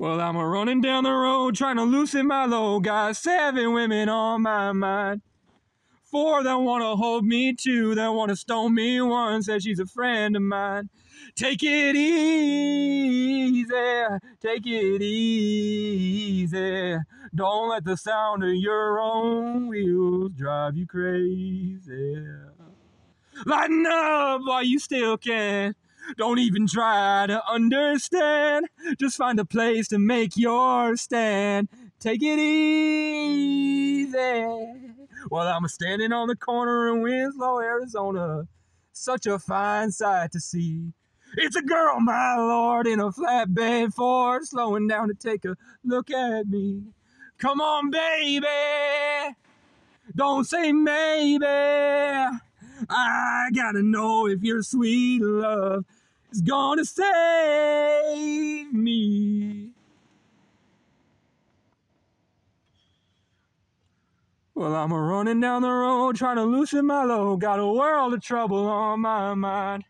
Well, I'm a running down the road trying to loosen my load. Got seven women on my mind. Four that wanna hold me, two that wanna stone me, one says she's a friend of mine. Take it easy, take it easy. Don't let the sound of your own wheels drive you crazy. Lighten up while you still can. Don't even try to understand. Just find a place to make your stand. Take it easy. Well, I'm standing on the corner in Winslow, Arizona. Such a fine sight to see. It's a girl, my lord, in a flatbed Ford, slowing down to take a look at me. Come on, baby. Don't say maybe. I gotta know if your sweet love is gonna save me. Well, I'm a running down the road trying to loosen my load. Got a world of trouble on my mind.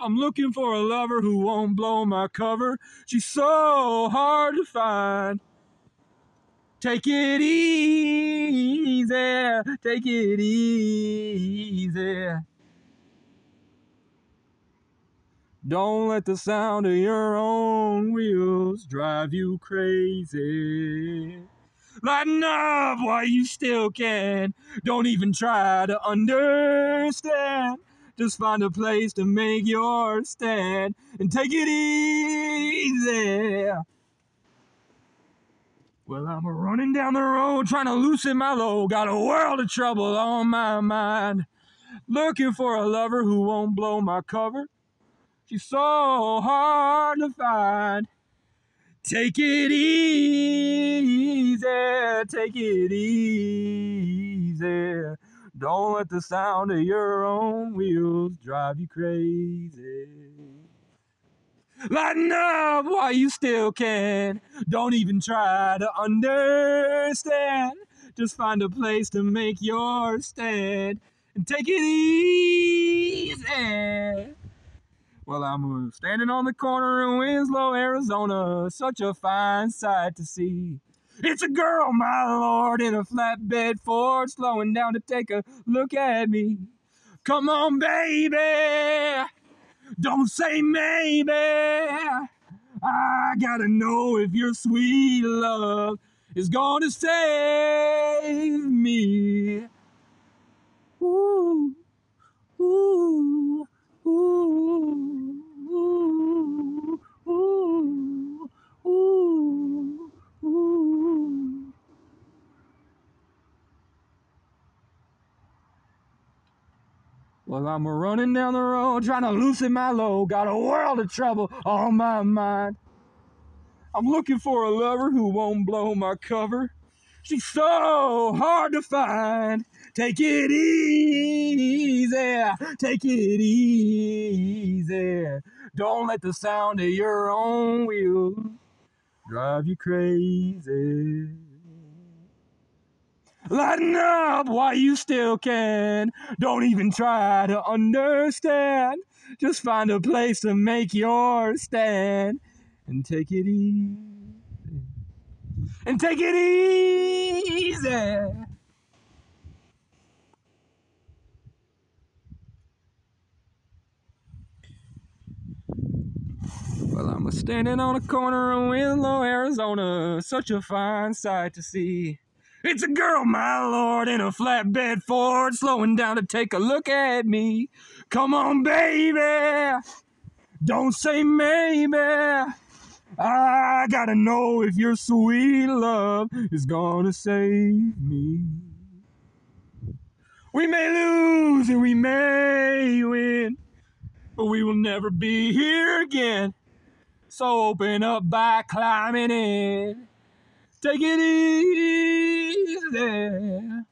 I'm looking for a lover who won't blow my cover. She's so hard to find. Take it easy, take it easy. Don't let the sound of your own wheels drive you crazy. Lighten up while you still can. Don't even try to understand. Just find a place to make your stand and take it easy. Well, I'm running down the road trying to loosen my load. Got a world of trouble on my mind. Looking for a lover who won't blow my cover. She's so hard to find. Take it easy, take it easy. Don't let the sound of your own wheels drive you crazy. Lighten up while you still can. Don't even try to understand. Just find a place to make your stand and take it easy. Well, I'm standing on the corner in Winslow, Arizona. Such a fine sight to see. It's a girl, my lord, in a flatbed Ford, slowing down to take a look at me. Come on, baby. Don't say maybe. I gotta know if your sweet love is gonna save me. Well, I'm running down the road trying to loosen my load. Got a world of trouble on my mind. I'm looking for a lover who won't blow my cover. She's so hard to find. Take it easy, take it easy. Don't let the sound of your own wheels drive you crazy. Lighten up while you still can. Don't even try to understand. Just find a place to make your stand and take it easy. And take it easy. Well, I'm standing on a corner in Winslow, Arizona. Such a fine sight to see. It's a girl, my lord, in a flatbed Ford, slowing down to take a look at me. Come on, baby. Don't say maybe. I gotta know if your sweet love is gonna save me. We may lose and we may win, but we will never be here again. So open up by climbing in. Take it easy.